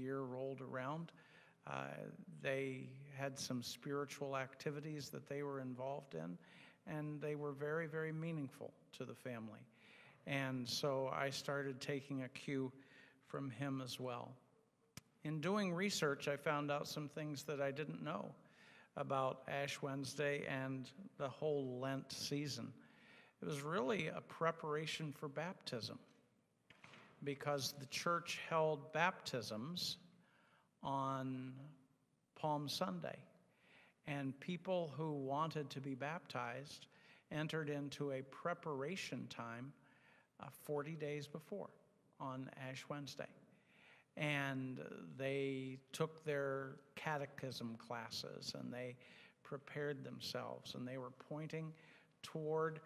year rolled around, uh, they had some spiritual activities that they were involved in, and they were very, very meaningful to the family. And so I started taking a cue from him as well. In doing research, I found out some things that I didn't know about Ash Wednesday and the whole Lent season. It was really a preparation for baptism because the church held baptisms on Palm Sunday. And people who wanted to be baptized entered into a preparation time uh, 40 days before on Ash Wednesday. And they took their catechism classes and they prepared themselves and they were pointing toward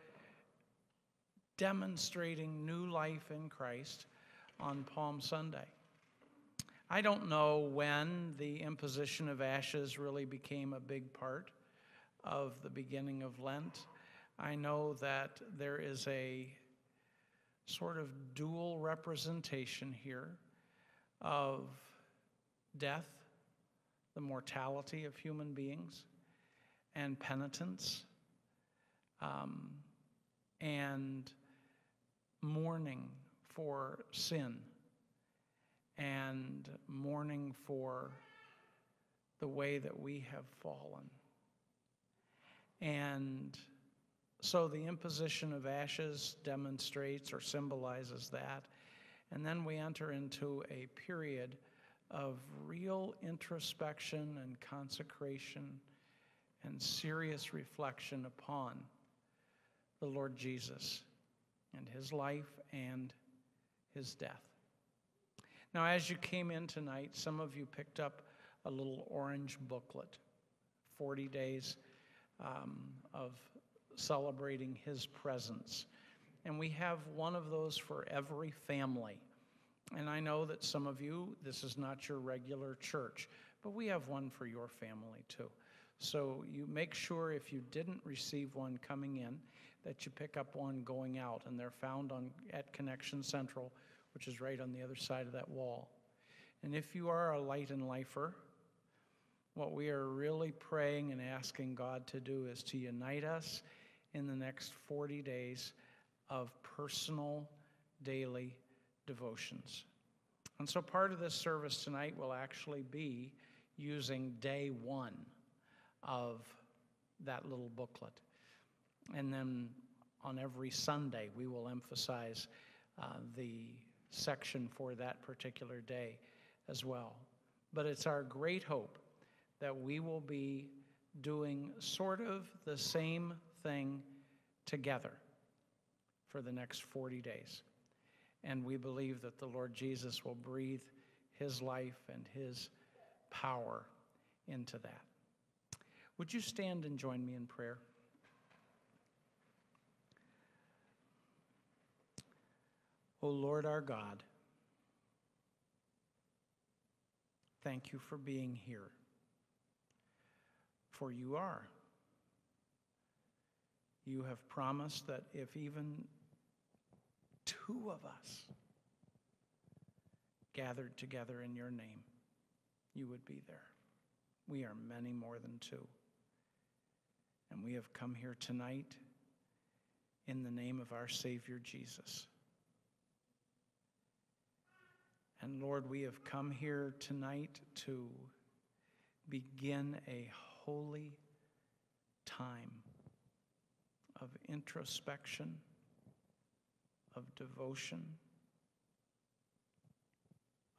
demonstrating new life in Christ on Palm Sunday. I don't know when the imposition of ashes really became a big part of the beginning of Lent. I know that there is a sort of dual representation here of death, the mortality of human beings, and penitence, um, and mourning for sin and mourning for the way that we have fallen. And so the imposition of ashes demonstrates or symbolizes that. And then we enter into a period of real introspection and consecration and serious reflection upon the Lord Jesus and his life and his death. Now, as you came in tonight, some of you picked up a little orange booklet 40 days um, of celebrating his presence. And we have one of those for every family. And I know that some of you, this is not your regular church, but we have one for your family too. So you make sure if you didn't receive one coming in, that you pick up one going out, and they're found on at Connection Central which is right on the other side of that wall. And if you are a light and lifer, what we are really praying and asking God to do is to unite us in the next 40 days of personal daily devotions. And so part of this service tonight will actually be using day one of that little booklet. And then on every Sunday, we will emphasize uh, the section for that particular day as well. But it's our great hope that we will be doing sort of the same thing together for the next 40 days. And we believe that the Lord Jesus will breathe his life and his power into that. Would you stand and join me in prayer? O Lord our God, thank you for being here. For you are. You have promised that if even two of us gathered together in your name, you would be there. We are many more than two. And we have come here tonight in the name of our Savior Jesus. And Lord, we have come here tonight to begin a holy time of introspection, of devotion,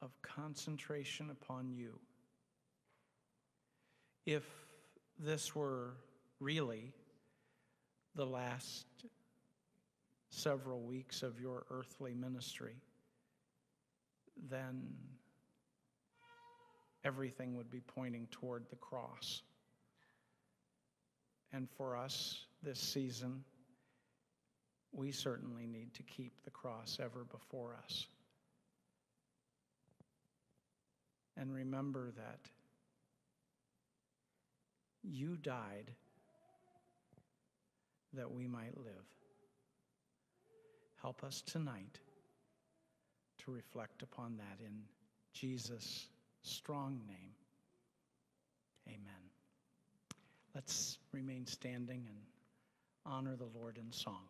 of concentration upon you. If this were really the last several weeks of your earthly ministry, then everything would be pointing toward the cross. And for us this season, we certainly need to keep the cross ever before us. And remember that you died that we might live. Help us tonight to reflect upon that in Jesus' strong name. Amen. Let's remain standing and honor the Lord in song.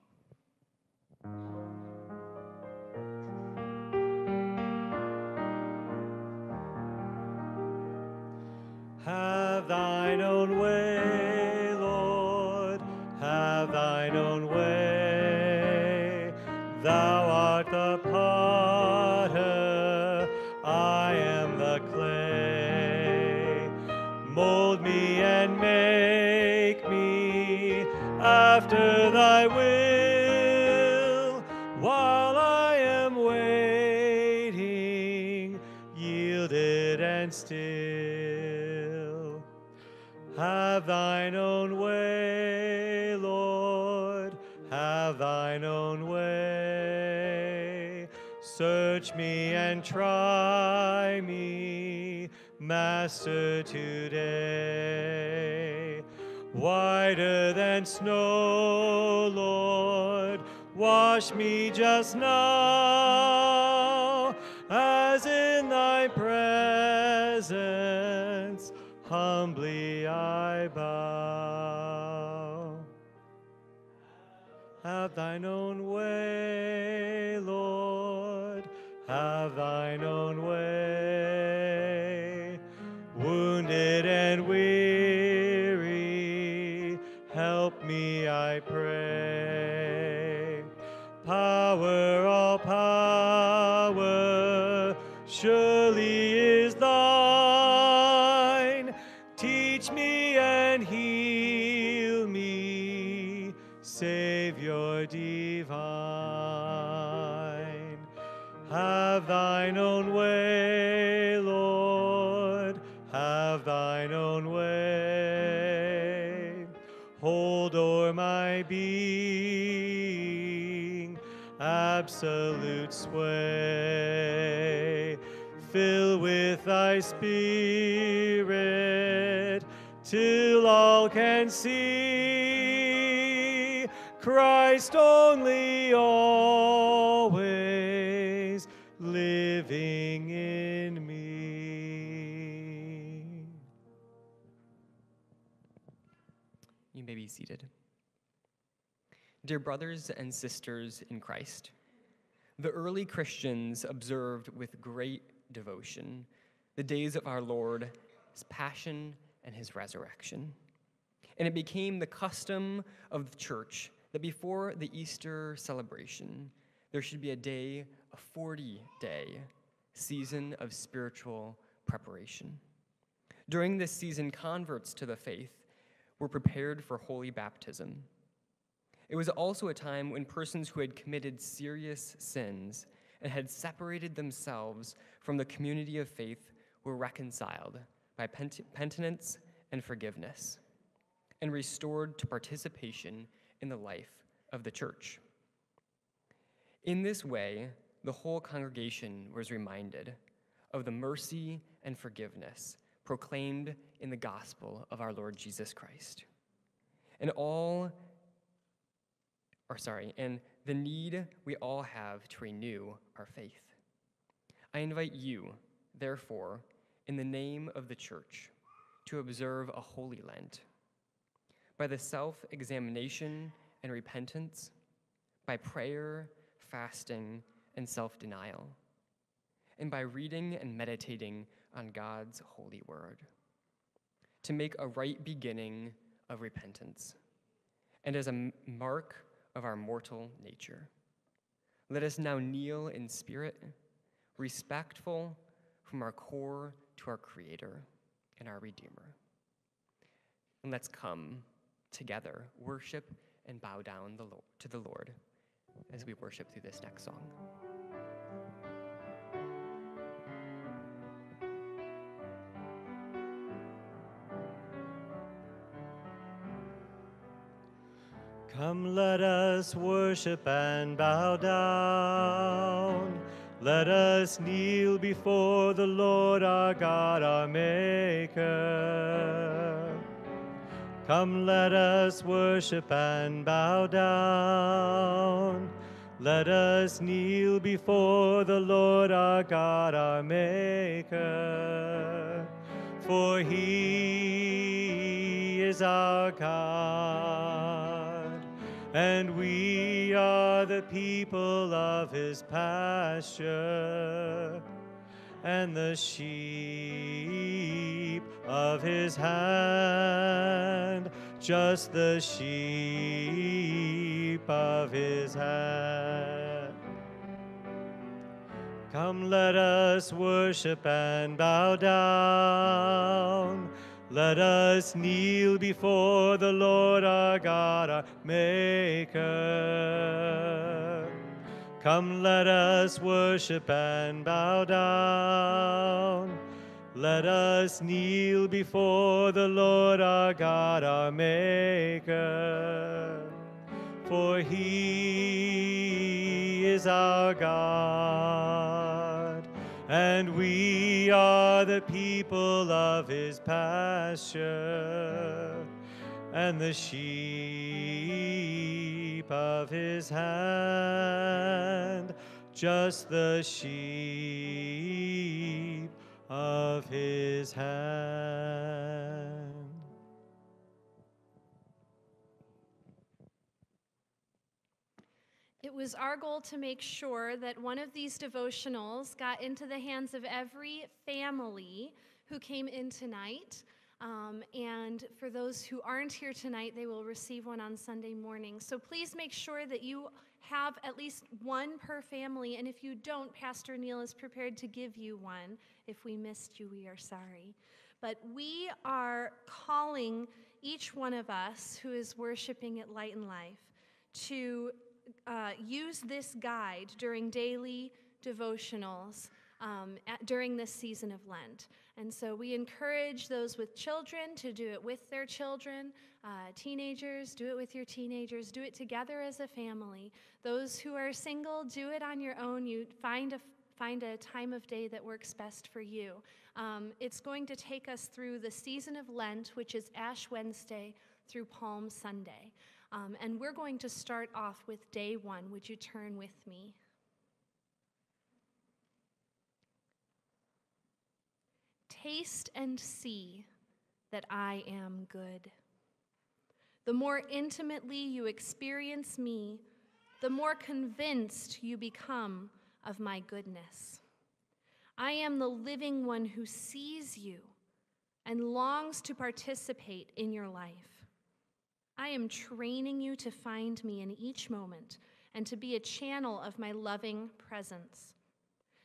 Yielded and still. Have thine own way, Lord, have thine own way. Search me and try me, Master, today. Whiter than snow, Lord, wash me just now, as in thy presence humbly I bow. Have thine own way, Teach me and heal me, Savior divine. Have thine own way, Lord, have thine own way. Hold o'er my being absolute sway. Fill with thy spirit can see Christ only always living in me. You may be seated. Dear brothers and sisters in Christ, the early Christians observed with great devotion the days of our Lord, his passion, and his resurrection. And it became the custom of the church that before the Easter celebration, there should be a day, a 40 day season of spiritual preparation. During this season, converts to the faith were prepared for holy baptism. It was also a time when persons who had committed serious sins and had separated themselves from the community of faith were reconciled by penitence and forgiveness and restored to participation in the life of the church. In this way, the whole congregation was reminded of the mercy and forgiveness proclaimed in the gospel of our Lord Jesus Christ. And all, or sorry, and the need we all have to renew our faith. I invite you, therefore, in the name of the church, to observe a holy Lent. By the self examination and repentance, by prayer, fasting, and self denial, and by reading and meditating on God's holy word, to make a right beginning of repentance, and as a mark of our mortal nature. Let us now kneel in spirit, respectful from our core to our Creator and our Redeemer. And let's come together, worship and bow down the Lo- to the Lord as we worship through this next song. Come, let us worship and bow down. Let us kneel before the Lord our God, our Maker. Come, let us worship and bow down. Let us kneel before the Lord our God, our Maker. For he is our God, and we are the people of his pasture and the sheep of his hand, just the sheep of his hand. Come, let us worship and bow down. Let us kneel before the Lord our God, our Maker. Come, let us worship and bow down. Let us kneel before the Lord our God, our Maker. For he is our God, and we are the people of his pasture and the sheep of his hand, just the sheep of his hand. It was our goal to make sure that one of these devotionals got into the hands of every family who came in tonight. Um, and for those who aren't here tonight, they will receive one on Sunday morning. So please make sure that you have at least one per family. And if you don't, Pastor Neil is prepared to give you one. If we missed you, we are sorry. But we are calling each one of us who is worshiping at Light and Life to uh, use this guide during daily devotionals um, at, during this season of Lent. And so we encourage those with children to do it with their children, uh, teenagers, do it with your teenagers, do it together as a family. Those who are single, do it on your own. You find a find a time of day that works best for you. Um, it's going to take us through the season of Lent, which is Ash Wednesday through Palm Sunday. Um, and we're going to start off with day one. Would you turn with me? Taste and see that I am good. The more intimately you experience me, the more convinced you become of my goodness. I am the living one who sees you and longs to participate in your life. I am training you to find me in each moment and to be a channel of my loving presence.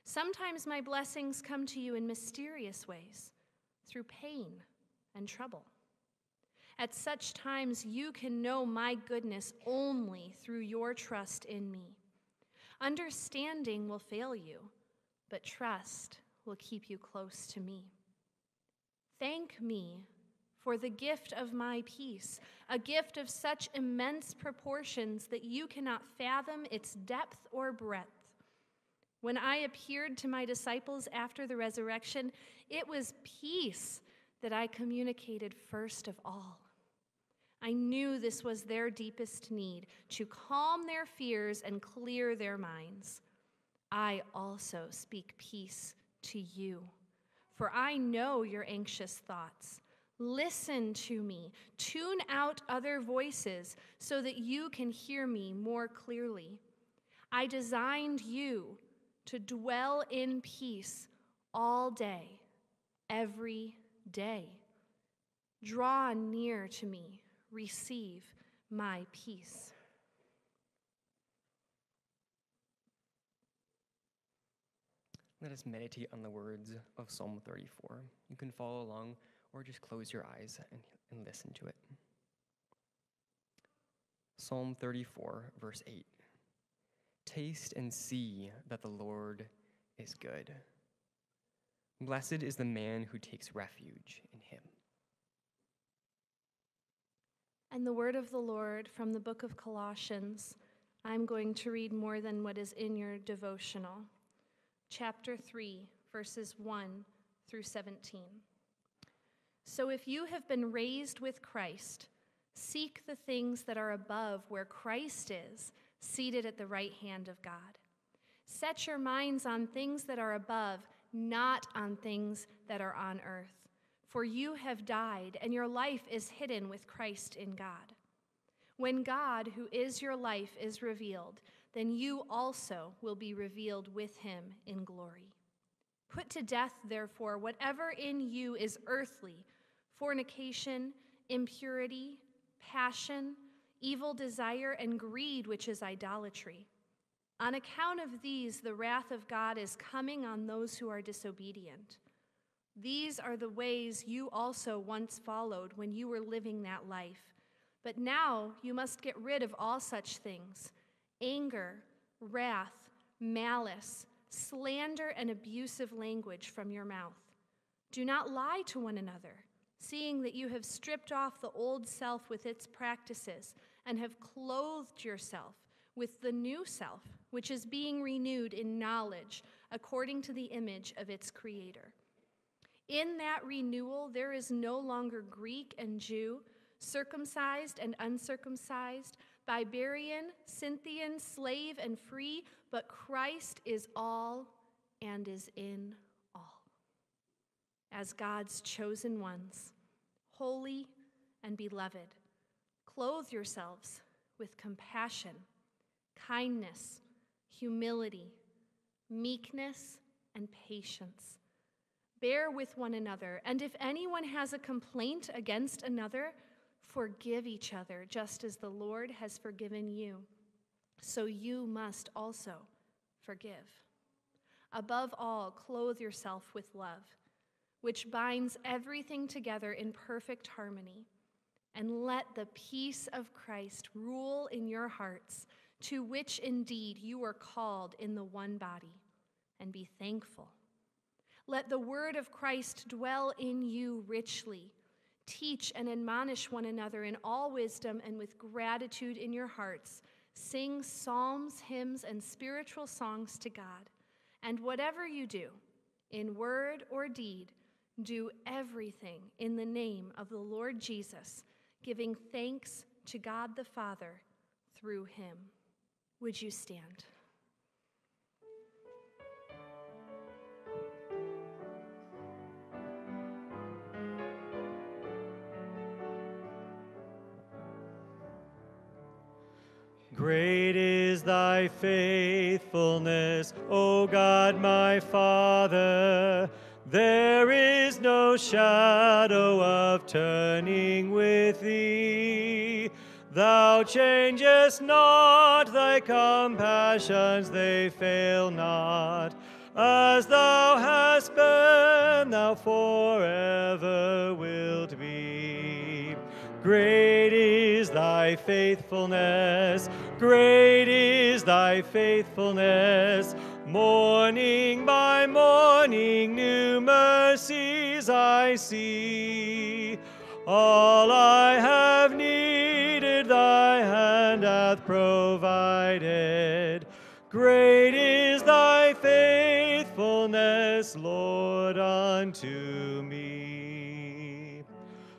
Sometimes my blessings come to you in mysterious ways, through pain and trouble. At such times, you can know my goodness only through your trust in me. Understanding will fail you, but trust will keep you close to me. Thank me for the gift of my peace, a gift of such immense proportions that you cannot fathom its depth or breadth. When I appeared to my disciples after the resurrection, it was peace that I communicated first of all. I knew this was their deepest need to calm their fears and clear their minds. I also speak peace to you, for I know your anxious thoughts. Listen to me. Tune out other voices so that you can hear me more clearly. I designed you to dwell in peace all day, every day. Draw near to me, receive my peace. Let us meditate on the words of Psalm 34. You can follow along or just close your eyes and, and listen to it. Psalm 34, verse 8. Taste and see that the Lord is good. Blessed is the man who takes refuge in him. And the word of the Lord from the book of Colossians, I'm going to read more than what is in your devotional. Chapter 3, verses 1 through 17. So if you have been raised with Christ, seek the things that are above where Christ is seated at the right hand of God. Set your minds on things that are above, not on things that are on earth. For you have died, and your life is hidden with Christ in God. When God, who is your life, is revealed, then you also will be revealed with him in glory. Put to death, therefore, whatever in you is earthly fornication, impurity, passion, evil desire, and greed, which is idolatry. On account of these, the wrath of God is coming on those who are disobedient. These are the ways you also once followed when you were living that life. But now you must get rid of all such things anger, wrath, malice, slander, and abusive language from your mouth. Do not lie to one another, seeing that you have stripped off the old self with its practices and have clothed yourself with the new self, which is being renewed in knowledge according to the image of its creator. In that renewal, there is no longer Greek and Jew, circumcised and uncircumcised, barbarian, Scythian, slave and free, but Christ is all and is in all. As God's chosen ones, holy and beloved, clothe yourselves with compassion, kindness, humility, meekness, and patience. Bear with one another, and if anyone has a complaint against another, forgive each other, just as the Lord has forgiven you. So you must also forgive. Above all, clothe yourself with love, which binds everything together in perfect harmony. And let the peace of Christ rule in your hearts, to which indeed you are called in the one body, and be thankful. Let the word of Christ dwell in you richly. Teach and admonish one another in all wisdom and with gratitude in your hearts. Sing psalms, hymns, and spiritual songs to God. And whatever you do, in word or deed, do everything in the name of the Lord Jesus, giving thanks to God the Father through him. Would you stand? Great is thy faithfulness, O God my Father. There is no shadow of turning with thee. Thou changest not thy compassions, they fail not. As thou hast been, thou forever wilt be. Great is thy faithfulness, great is thy faithfulness. Morning by morning, new mercies I see. All I have needed, thy hand hath provided. Great is thy faithfulness, Lord, unto me.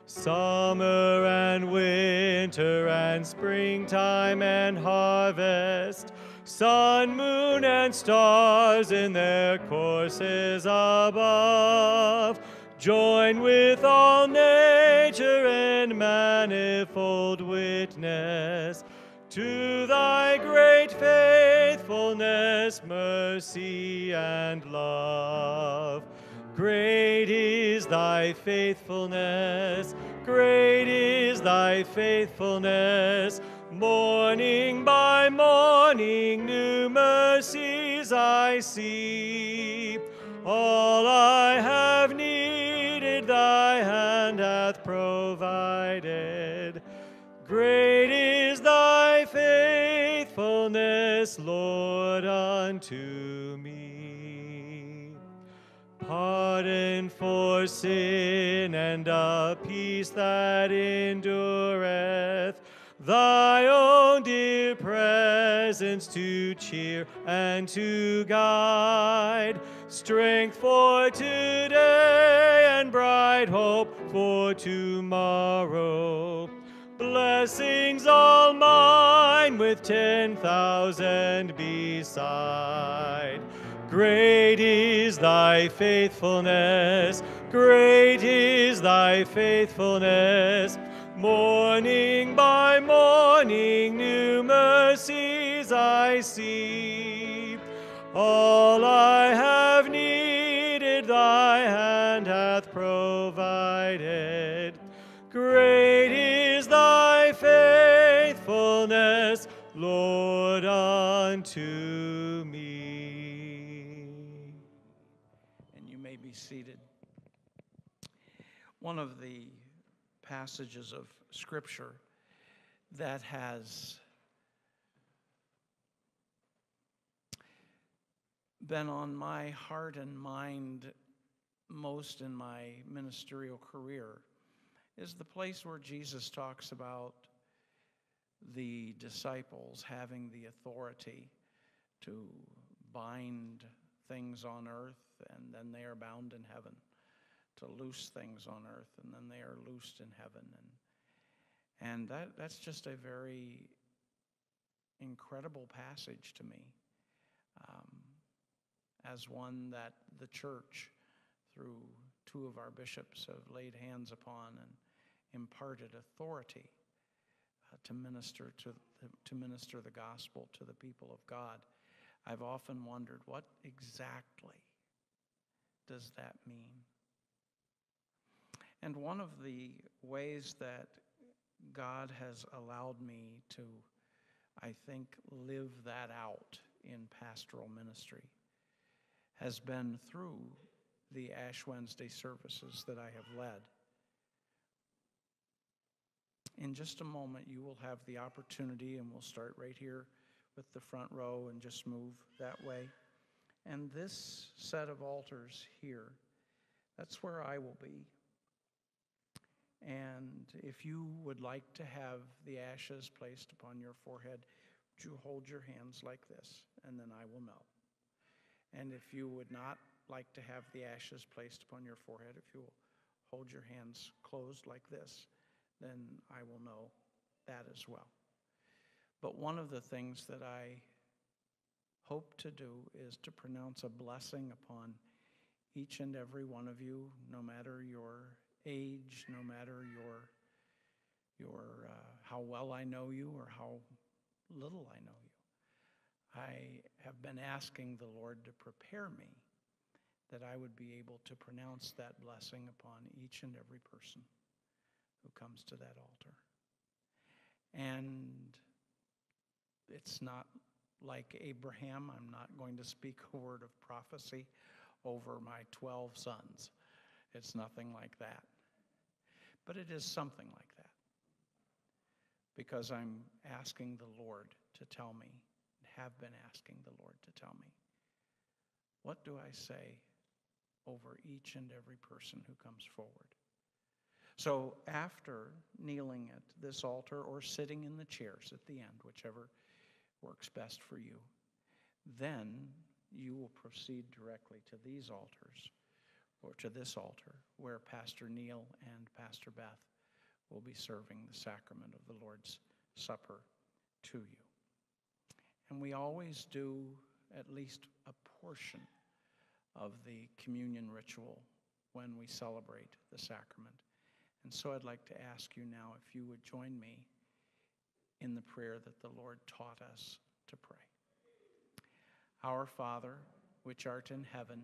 Summer and winter and springtime and harvest, sun, moon, and stars in their courses above, join with all nature in manifold witness to thy great faithfulness, mercy, and love. Great is thy faithfulness, great is thy faithfulness. Morning by morning, new mercies I see. All I have needed, thy hand hath provided. Great is thy faithfulness, Lord, unto me. Pardon for sin and a peace that endureth. Thy own dear presence to cheer and to guide. Strength for today and bright hope for tomorrow. blessings all mine with ten thousand beside. Great is thy faithfulness, great is thy faithfulness. Morning by morning, new mercies I see. All I have needed, thy hand hath provided. Great is thy faithfulness, Lord, unto passages of Scripture that has been on my heart and mind most in my ministerial career is the place where Jesus talks about the disciples having the authority to bind things on earth and then they are bound in heaven, to loose things on earth and then they are loosed in heaven. And, and that, that's just a very incredible passage to me um, as one that the church, through two of our bishops, have laid hands upon and imparted authority uh, to minister to to minister the gospel to the people of God. I've often wondered what exactly does that mean? And one of the ways that God has allowed me to, I think, live that out in pastoral ministry has been through the Ash Wednesday services that I have led. In just a moment, you will have the opportunity, and we'll start right here with the front row and just move that way. And this set of altars here, that's where I will be. And if you would like to have the ashes placed upon your forehead, would you hold your hands like this, and then I will know. And if you would not like to have the ashes placed upon your forehead, if you will hold your hands closed like this, then I will know that as well. But one of the things that I hope to do is to pronounce a blessing upon each and every one of you, no matter your age, no matter your, your uh, how well I know you or how little I know you. I have been asking the Lord to prepare me that I would be able to pronounce that blessing upon each and every person who comes to that altar. And it's not like Abraham. I'm not going to speak a word of prophecy over my 12 sons. It's nothing like that. But it is something like that. Because I'm asking the Lord to tell me, have been asking the Lord to tell me, what do I say over each and every person who comes forward? So after kneeling at this altar or sitting in the chairs at the end, whichever works best for you, then you will proceed directly to these altars or to this altar where Pastor Neil and Pastor Beth will be serving the sacrament of the Lord's Supper to you. And we always do at least a portion of the communion ritual when we celebrate the sacrament. And so I'd like to ask you now if you would join me in the prayer that the Lord taught us to pray. Our Father, which art in heaven,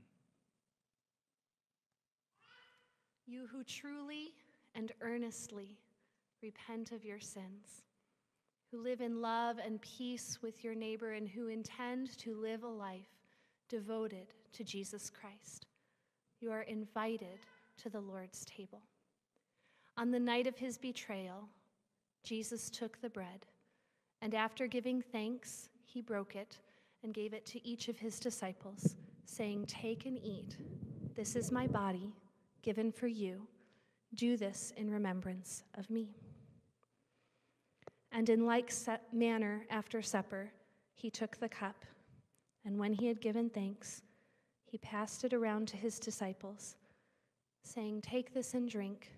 You who truly and earnestly repent of your sins, who live in love and peace with your neighbor, and who intend to live a life devoted to Jesus Christ, you are invited to the Lord's table. On the night of his betrayal, Jesus took the bread, And after giving thanks, he broke it and gave it to each of his disciples, saying, Take and eat. This is my body, given for you. Do this in remembrance of me. And in like manner, after supper, he took the cup, and when he had given thanks, he passed it around to his disciples, saying, Take this and drink.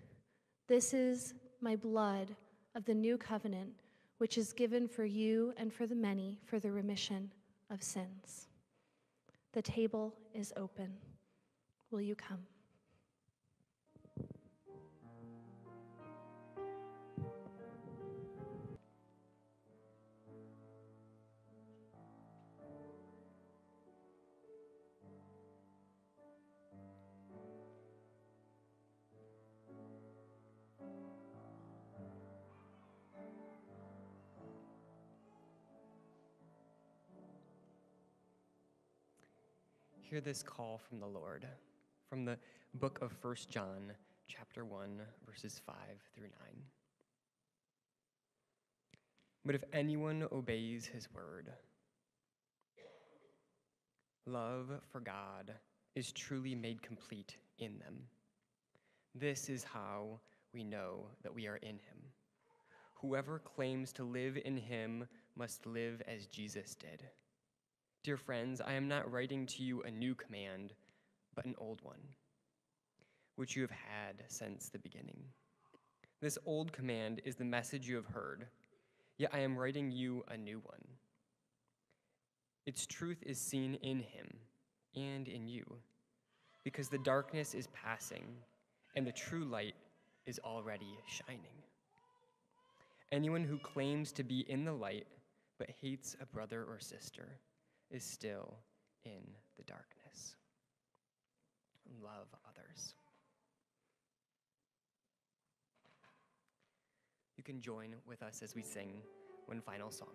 This is my blood of the new covenant, which is given for you and for the many for the remission of sins. The table is open. Will you come? Hear this call from the Lord from the book of 1 John, chapter 1, verses 5 through 9. But if anyone obeys his word, love for God is truly made complete in them. This is how we know that we are in him. Whoever claims to live in him must live as Jesus did. Dear friends, I am not writing to you a new command, but an old one, which you have had since the beginning. This old command is the message you have heard, yet I am writing you a new one. Its truth is seen in him and in you, because the darkness is passing and the true light is already shining. Anyone who claims to be in the light but hates a brother or sister is still in the darkness. Love others. You can join with us as we sing one final song.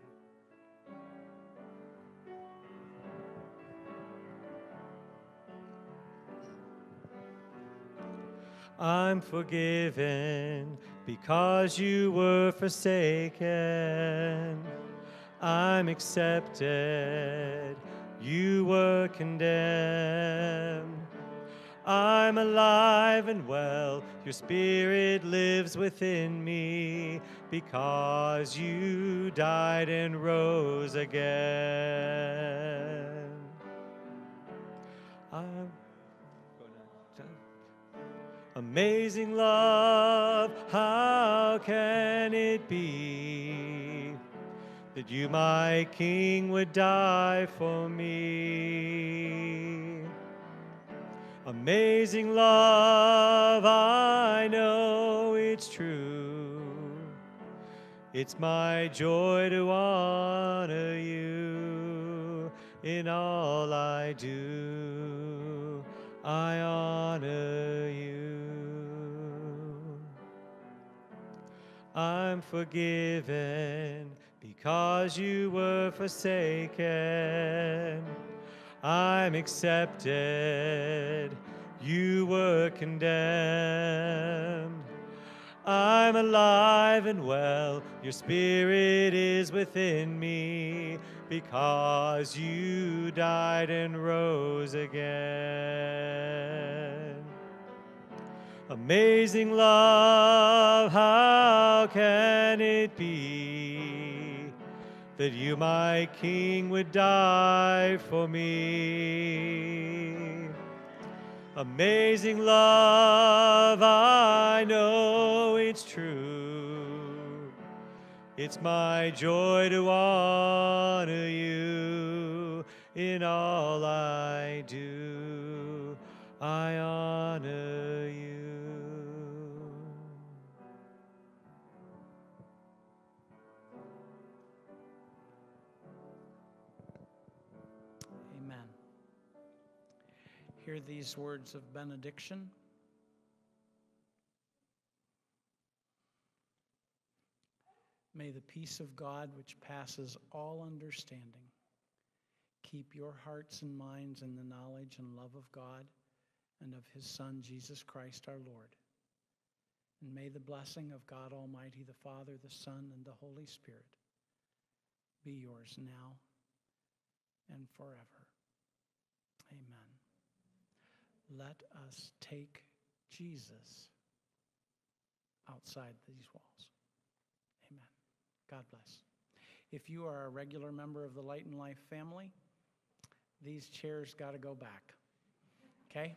I'm forgiven because you were forsaken. I'm accepted, you were condemned. I'm alive and well, your spirit lives within me because you died and rose again. I'm Amazing love, how can it be? That you, my King, would die for me. Amazing love, I know it's true. It's my joy to honor you in all I do. I honor you. I'm forgiven because you were forsaken. I'm accepted, you were condemned. I'm alive and well, your spirit is within me, because you died and rose again. Amazing love, how can it be? That you, my King, would die for me. Amazing love, I know it's true. It's my joy to honor you in all I do. I honor you. These words of benediction. May the peace of God, which passes all understanding, keep your hearts and minds in the knowledge and love of God and of his Son, Jesus Christ our Lord. And may the blessing of God Almighty, the Father, the Son, and the Holy Spirit be yours now and forever. Amen. Let us take Jesus outside these walls. Amen. God bless. If you are a regular member of the Light and Life family, these chairs got to go back. Okay?